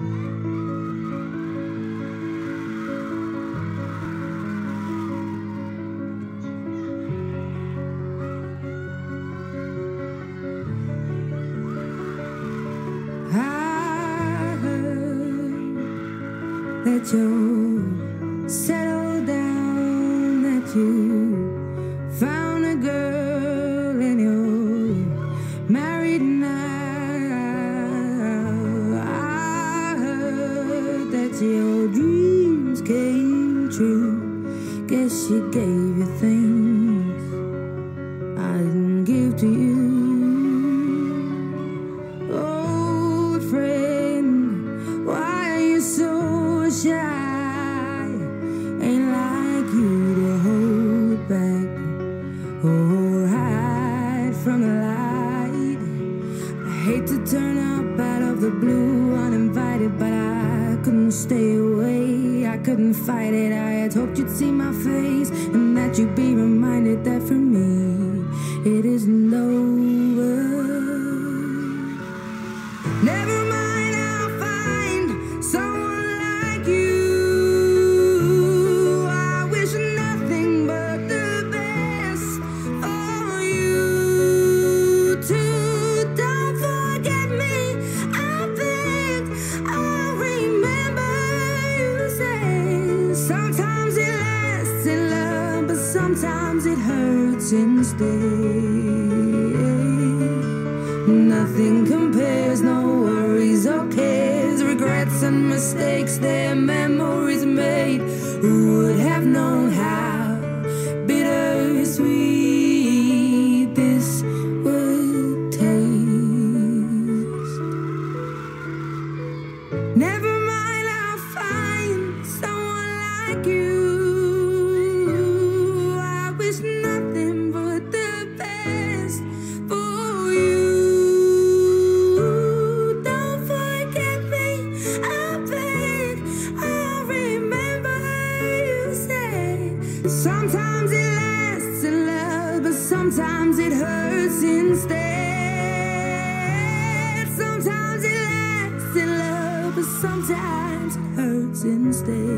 I that you settled down, that you found a girl and you're married now. Dreams came true. Guess she gave you things I didn't give to you. Old friend, why are you so shy? Ain't like you to hold back or hide from the light. I hate to turn up out of the blue couldn't stay away. I couldn't fight it. I had hoped you'd see my face and that you'd be Sometimes it hurts instead. Nothing compares, no worries or cares. Regrets and mistakes, they're memories made. Who would have known how bittersweet this would taste? Never mind, I'll find someone like you. Sometimes it lasts in love, but sometimes it hurts instead. Sometimes it lasts in love, but sometimes it hurts instead.